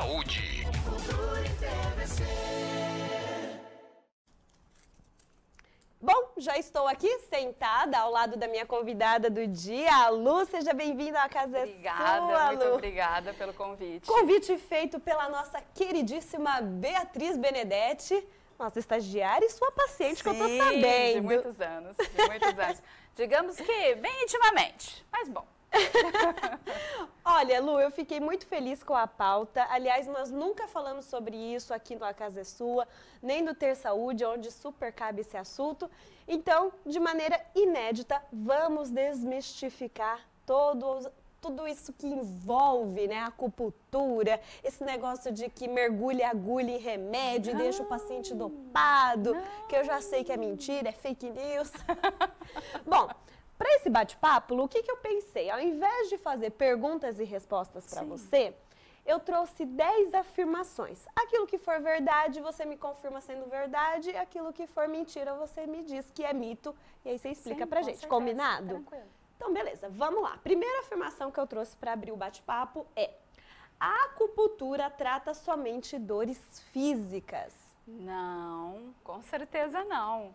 saúde. Bom, já estou aqui sentada ao lado da minha convidada do dia, a Lu. Seja bem-vinda à casa obrigada, sua, muito Lu. obrigada pelo convite. Convite feito pela nossa queridíssima Beatriz Benedetti, nossa estagiária e sua paciente, que eu Sim, sabendo. de muitos anos, de muitos anos. Digamos que bem intimamente, mas bom. Olha, Lu, eu fiquei muito feliz com a pauta. Aliás, nós nunca falamos sobre isso aqui no A Casa é Sua, nem no Ter Saúde, onde super cabe esse assunto. Então, de maneira inédita, vamos desmistificar todos, tudo isso que envolve né, a acupuntura, esse negócio de que mergulha agulha em remédio e deixa o paciente dopado, que eu já sei que é mentira, é fake news. Bom, para esse bate-papo, o que, que eu pensei? Ao invés de fazer perguntas e respostas para você, eu trouxe 10 afirmações. Aquilo que for verdade, você me confirma sendo verdade. Aquilo que for mentira, você me diz que é mito. E aí você explica Sim, pra com gente. certeza, Combinado? tranquilo. Então, beleza. Vamos lá. Primeira afirmação que eu trouxe para abrir o bate-papo é: a acupuntura trata somente dores físicas. Não, com certeza não.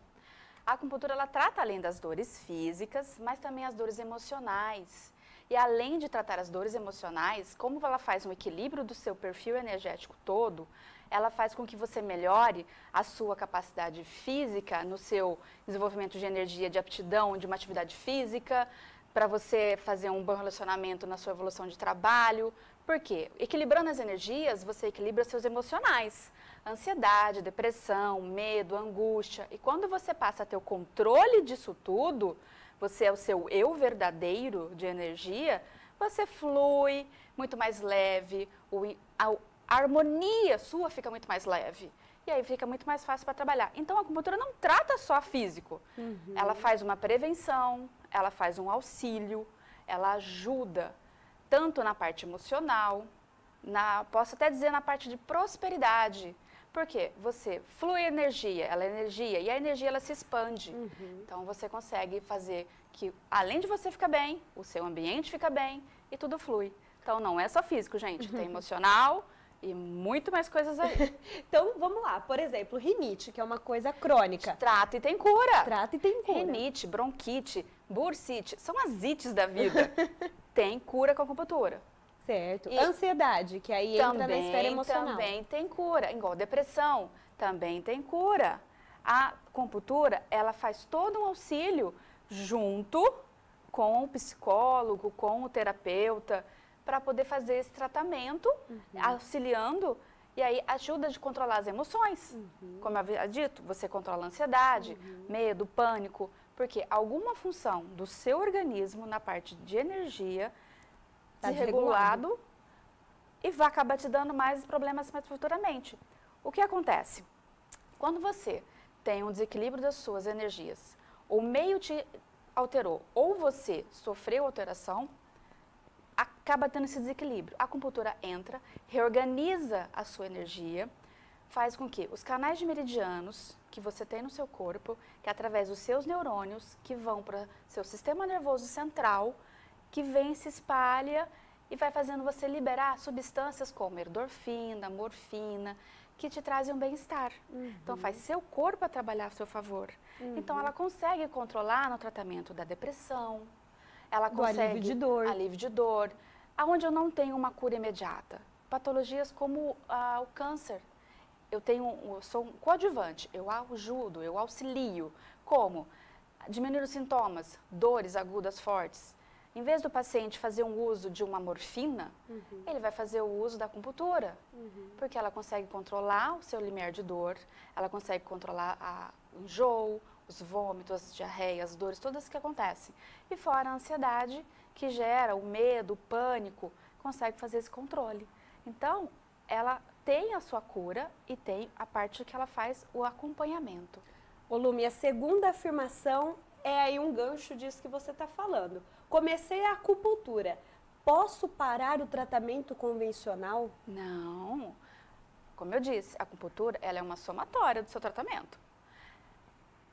A acupuntura ela trata além das dores físicas, mas também as dores emocionais. E além de tratar as dores emocionais, como ela faz um equilíbrio do seu perfil energético todo, ela faz com que você melhore a sua capacidade física no seu desenvolvimento de energia, de aptidão, de uma atividade física, para você fazer um bom relacionamento na sua evolução de trabalho. Por quê? Equilibrando as energias, você equilibra seus emocionais. Ansiedade, depressão, medo, angústia. E quando você passa a ter o controle disso tudo, você é o seu eu verdadeiro de energia, você flui muito mais leve, a, harmonia sua fica muito mais leve. E aí fica muito mais fácil para trabalhar. Então a acupuntura não trata só físico. Ela faz uma prevenção, ela faz um auxílio, ela ajuda tanto na parte emocional, na, posso até dizer na parte de prosperidade. Por quê? Você flui energia, ela é energia, e a energia ela se expande. Então você consegue fazer que, além de você ficar bem, o seu ambiente fica bem e tudo flui. Então não é só físico, gente, tem emocional e muito mais coisas aí. Então, vamos lá. Por exemplo, rinite, que é uma coisa crônica. Trata e tem cura. Trata e tem cura. Rinite, bronquite, bursite, são as ites da vida. tem cura com a acupuntura. Certo. E- Ansiedade, que aí entra na esfera emocional. Também tem cura, igual depressão, também tem cura. A acupuntura, ela faz todo um auxílio junto com o psicólogo, com o terapeuta, para poder fazer esse tratamento, Uhum. auxiliando, e aí ajuda de controlar as emoções. Uhum. Como eu havia dito, você controla a ansiedade, medo, pânico, porque alguma função do seu organismo na parte de energia Tá desregulado e vai acabar te dando mais problemas mais futuramente. O que acontece? Quando você tem um desequilíbrio das suas energias, o meio te alterou ou você sofreu alteração, acaba tendo esse desequilíbrio. A acupuntura entra, reorganiza a sua energia, faz com que os canais de meridianos que você tem no seu corpo, que é através dos seus neurônios, que vão para seu sistema nervoso central, que vem se espalha e vai fazendo você liberar substâncias como endorfina, morfina, que te trazem um bem-estar. Então faz seu corpo a trabalhar a seu favor. Então ela consegue controlar no tratamento da depressão, ela Do consegue alívio de dor. alívio de dor, aonde eu não tenho uma cura imediata. Patologias como ah, o câncer. Eu tenho, eu sou um coadjuvante, eu ajudo, eu auxilio. Como? Diminuir os sintomas, dores agudas fortes. Em vez do paciente fazer um uso de uma morfina, ele vai fazer o uso da acupuntura, porque ela consegue controlar o seu limiar de dor, ela consegue controlar a, o enjoo, os vômitos, as diarreias, as dores, todas que acontecem. E fora a ansiedade, que gera o medo, o pânico, consegue fazer esse controle. Então, ela tem a sua cura e tem a parte que ela faz o acompanhamento. Ô Lu, minha segunda afirmação é aí um gancho disso que você está falando. Comecei a acupuntura. Posso parar o tratamento convencional? Não. Como eu disse, a acupuntura ela é uma somatória do seu tratamento.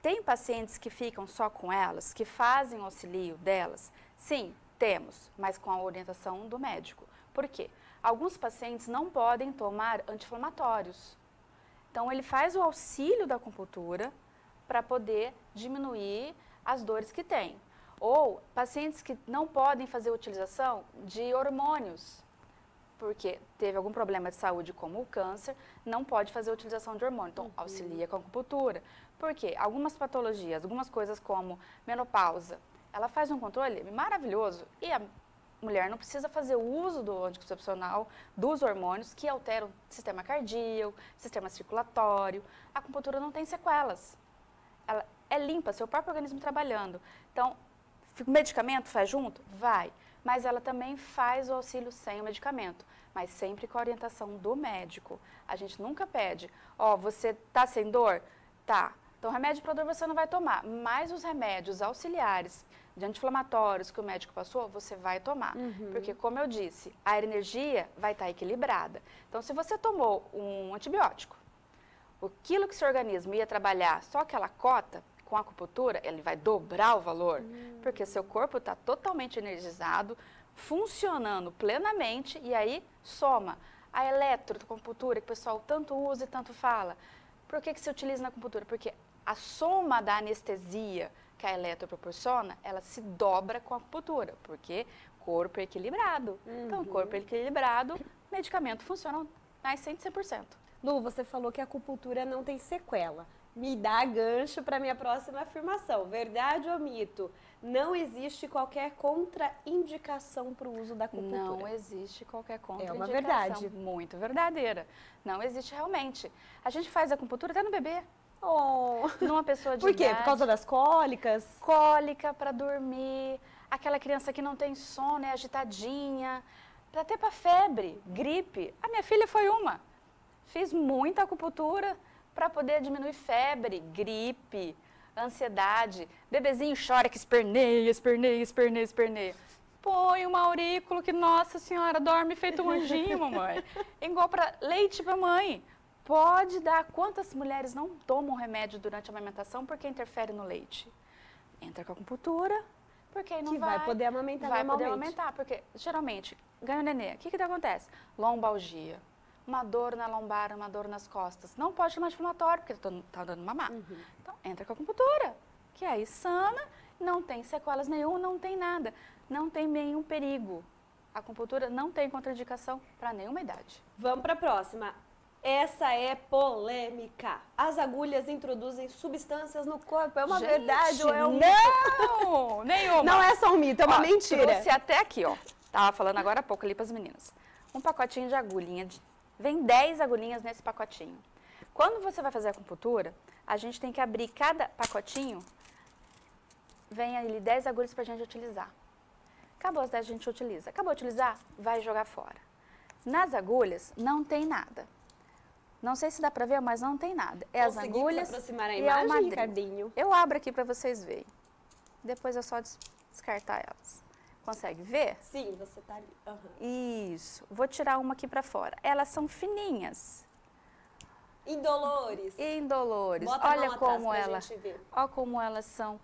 Tem pacientes que ficam só com elas, que fazem auxílio delas? Sim, temos, mas com a orientação do médico. Por quê? alguns pacientes não podem tomar anti-inflamatórios. Então, ele faz o auxílio da acupuntura para poder diminuir as dores que tem. Ou pacientes que não podem fazer utilização de hormônios, porque teve algum problema de saúde como o câncer, não pode fazer utilização de hormônio. Então, uhum. auxilia com a acupuntura. Porque algumas patologias, algumas coisas como menopausa, ela faz um controle maravilhoso e a mulher não precisa fazer uso do anticoncepcional, dos hormônios que alteram o sistema cardíaco, sistema circulatório. A acupuntura não tem sequelas. Ela é limpa, seu próprio organismo trabalhando. Então, o medicamento faz junto? Vai. Mas ela também faz o auxílio sem o medicamento, mas sempre com a orientação do médico. A gente nunca pede, ó, oh, você tá sem dor? Tá. Então, remédio para dor você não vai tomar, mas os remédios auxiliares de anti-inflamatórios que o médico passou, você vai tomar. Uhum. Porque, como eu disse, a energia vai estar tá equilibrada. Então, se você tomou um antibiótico, aquilo que seu organismo ia trabalhar só aquela cota, com a acupuntura, ele vai dobrar o valor, uhum. porque seu corpo está totalmente energizado, funcionando plenamente, e aí soma a eletroacupuntura, que o pessoal tanto usa e tanto fala. Por que, que se utiliza na acupuntura? Porque a soma da anestesia, que a eletro proporciona, ela se dobra com a acupuntura, porque corpo é equilibrado. Uhum. Então, corpo é equilibrado, medicamento funciona mais 100%. Lu, você falou que a acupuntura não tem sequela. Me dá gancho para minha próxima afirmação. Verdade ou mito? Não existe qualquer contraindicação para o uso da acupuntura. Não existe qualquer contraindicação. É uma verdade. Muito verdadeira. Não existe realmente. A gente faz acupuntura até no bebê. Oh. Numa pessoa de Por quê? Idade, Por causa das cólicas? Cólica para dormir, aquela criança que não tem sono, é agitadinha, até para febre, gripe. A minha filha foi uma. Fiz muita acupuntura para poder diminuir febre, gripe, ansiedade. Bebezinho chora que esperneia, esperneia, esperneia, esperneia. Põe um aurículo que, nossa senhora, dorme feito um anjinho, mamãe. Igual para leite para mãe. Pode dar. Quantas mulheres não tomam remédio durante a amamentação porque interfere no leite? Entra com a acupuntura, porque aí não que vai, vai poder amamentar vai poder amamentar, porque geralmente ganha o nenê. O que que acontece? Lombalgia, uma dor na lombar, uma dor nas costas. Não pode tomar inflamatório porque está dando mamar. Uhum. Então entra com a acupuntura, que aí sana, não tem sequelas nenhum, não tem nada, não tem nenhum perigo. A acupuntura não tem contraindicação para nenhuma idade. Vamos para a próxima. Essa é polêmica. As agulhas introduzem substâncias no corpo. É uma Gente, verdade ou é um Não, nenhuma. Não é só um mito, é uma ó, mentira. Trouxe até aqui, ó. Tava falando agora há pouco ali para as meninas. Um pacotinho de agulhinha. De... Vem 10 agulhinhas nesse pacotinho. Quando você vai fazer a acupuntura, a gente tem que abrir cada pacotinho. Vem ali 10 agulhas para a gente utilizar. Acabou as 10 a gente utiliza. Acabou de utilizar, vai jogar fora. Nas agulhas não tem nada. Não sei se dá para ver, mas não tem nada. É as agulhas aproximar a e imagem, é o Ricardinho. Eu abro aqui para vocês verem. Depois é só descartar elas. Consegue ver? Sim, você tá ali. Uhum. Isso. Vou tirar uma aqui para fora. Elas são fininhas. Indolores. Indolores. Bota Olha como ela, olha como elas são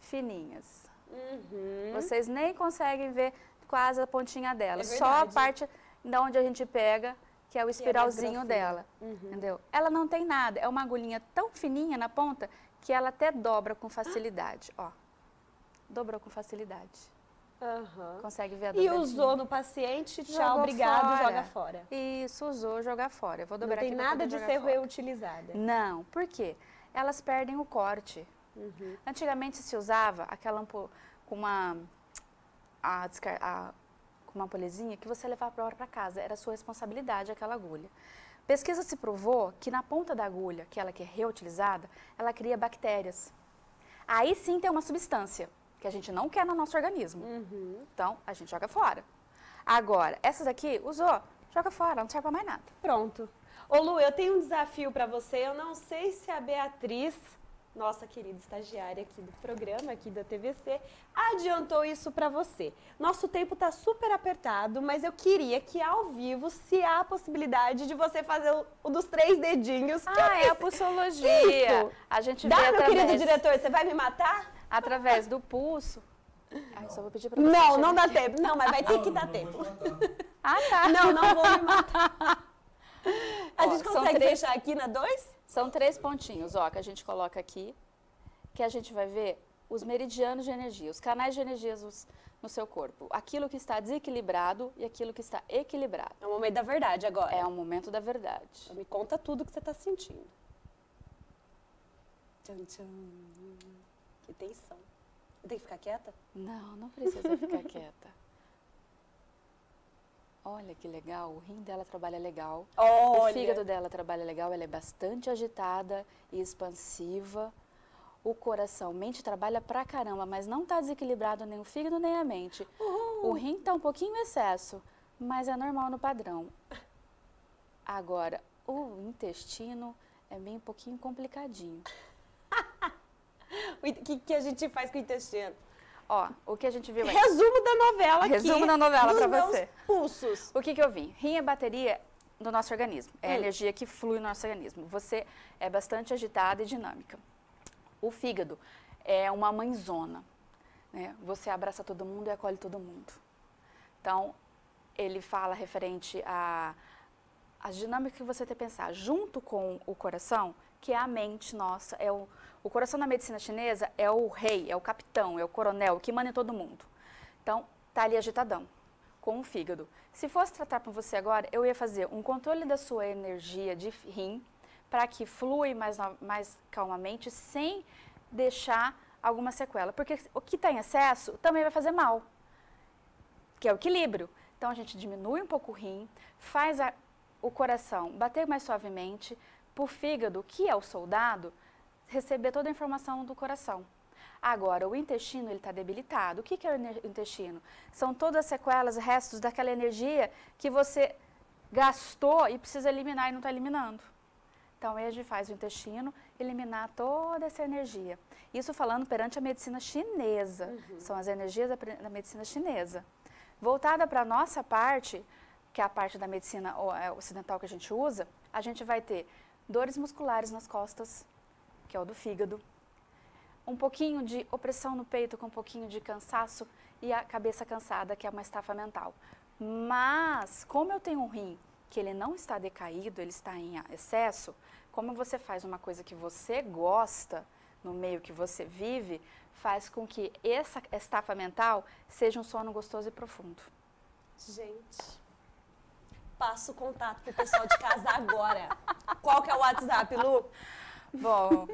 fininhas. Uhum. Vocês nem conseguem ver quase a pontinha dela. É só a parte da onde a gente pega que é o é espiralzinho é dela, uhum. entendeu? Ela não tem nada, é uma agulhinha tão fininha na ponta que ela até dobra com facilidade, ó. Dobrou com facilidade. Uhum. Consegue ver a E usou no paciente, tchau, Jogou obrigado, fora. joga fora. Isso, usou, joga fora. Eu vou dobrar não tem nada de ser fora. reutilizada. Não, por quê? Elas perdem o corte. Uhum. Antigamente se usava aquela com uma a, a com uma ampulhezinha que você levava para casa. Era sua responsabilidade aquela agulha. Pesquisa se provou que na ponta da agulha, que ela que é reutilizada, ela cria bactérias. Aí sim tem uma substância que a gente não quer no nosso organismo. Uhum. Então, a gente joga fora. Agora, essas aqui, usou, joga fora, não serve para mais nada. Pronto. Ô Lu, eu tenho um desafio para você. Eu não sei se a Beatriz nossa querida estagiária aqui do programa, aqui da TVC, adiantou isso para você. Nosso tempo está super apertado, mas eu queria que ao vivo, se há a possibilidade de você fazer o, o dos três dedinhos. Ah, é, a pulsologia. Isso. A gente Dá, meu através... querido diretor, você vai me matar? Através do pulso. Ai, só vou pedir pra você Não, não dá tempo. Não, mas vai ter que dar tempo. Ah, tá. Não, não vou me matar. A Ó, gente são consegue três- deixar aqui na 2? São três pontinhos, ó, que a gente coloca aqui, que a gente vai ver os meridianos de energia, os canais de energia no seu corpo. Aquilo que está desequilibrado e aquilo que está equilibrado. É o momento da verdade agora. É o momento da verdade. Então Me conta tudo que você tá sentindo. Tchan, tchan. Que tensão. Eu tenho que ficar quieta? Não, não precisa ficar quieta. Olha que legal, o rim dela trabalha legal. Olha. O fígado dela trabalha legal, ela é bastante agitada e expansiva. O coração, mente trabalha pra caramba, mas não tá desequilibrado nem o fígado nem a mente. O rim tá um pouquinho em excesso, mas é normal no padrão. Agora, o intestino é bem um pouquinho complicadinho. O que, que a gente faz com o intestino? Ó, o que a gente viu aí? Resumo da novela aqui. Resumo da novela meus você. pulsos. O que, que eu vi? Rim é bateria do nosso organismo. É a Hum. energia que flui no nosso organismo. Você é bastante agitada e dinâmica. O fígado é uma mãezona. Né? Você abraça todo mundo e acolhe todo mundo. Então, ele fala referente a as dinâmicas que você tem que pensar junto com o coração, que é a mente nossa, é o, o coração na medicina chinesa é o rei, é o capitão, é o coronel, que manda em todo mundo. Então, tá ali agitadão, com o fígado. Se fosse tratar com você agora, eu ia fazer um controle da sua energia de rim, para que flui mais, mais calmamente, sem deixar alguma sequela. Porque o que está em excesso também vai fazer mal que é o equilíbrio. Então a gente diminui um pouco o rim, faz a- o coração bater mais suavemente, o fígado, que é o soldado, receber toda a informação do coração. Agora, o intestino está debilitado. O que, que é o intestino? São todas as sequelas, restos daquela energia que você gastou e precisa eliminar e não está eliminando. Então, a gente faz o intestino eliminar toda essa energia. Isso falando perante a medicina chinesa. São as energias da, da medicina chinesa. Voltada para a nossa parte, que é a parte da medicina é, ocidental que a gente usa, a gente vai ter dores musculares nas costas, que é o do fígado, um pouquinho de opressão no peito com um pouquinho de cansaço e a cabeça cansada, que é uma estafa mental. Mas, como eu tenho um rim que ele não está decaído, ele está em excesso, como você faz uma coisa que você gosta no meio que você vive, faz com que essa estafa mental seja um sono gostoso e profundo. Gente, passo o contato pro pessoal de casa agora. Qual que é o WhatsApp, Lu? Bom,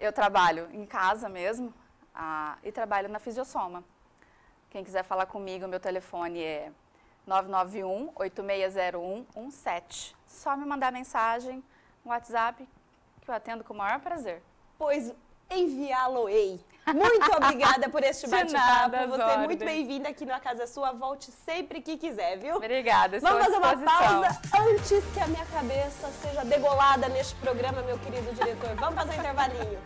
eu trabalho em casa mesmo ah, e trabalho na Fisiosoma. Quem quiser falar comigo, meu telefone é 991-860117. Só me mandar mensagem no WhatsApp que eu atendo com o maior prazer. Pois enviá-lo-ei. Muito obrigada por este bate-papo. Você é muito bem-vinda aqui na Casa Sua. Volte sempre que quiser, viu? Obrigada, Vamos fazer uma pausa antes que a minha cabeça seja degolada neste programa, meu querido diretor. Vamos fazer um intervalinho.